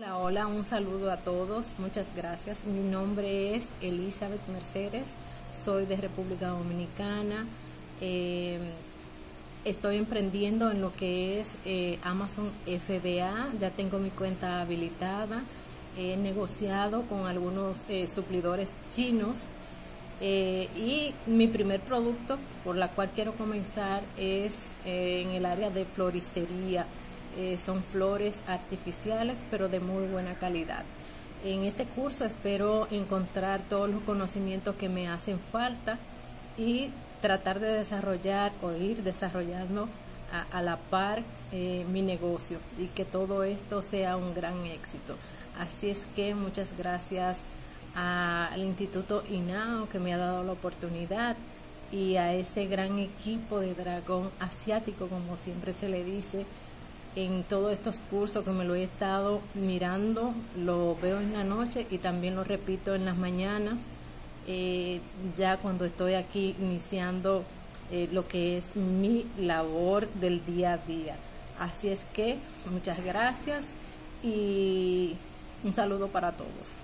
Hola, hola, un saludo a todos, muchas gracias. Mi nombre es Elizabeth Mercedes, soy de República Dominicana. Eh, estoy emprendiendo en lo que es eh, Amazon FBA, ya tengo mi cuenta habilitada, he negociado con algunos eh, suplidores chinos y mi primer producto por la cual quiero comenzar es en el área de floristería eh, son flores artificiales, pero de muy buena calidad. En este curso espero encontrar todos los conocimientos que me hacen falta y tratar de desarrollar o ir desarrollando a, la par eh, mi negocio y que todo esto sea un gran éxito. Así es que muchas gracias al Instituto INAO que me ha dado la oportunidad y a ese gran equipo de dragón asiático, como siempre se le dice, en todos estos cursos que me lo he estado mirando, lo veo en la noche y también lo repito en las mañanas, eh, ya cuando estoy aquí iniciando eh, lo que es mi labor del día a día. Así es que muchas gracias y un saludo para todos.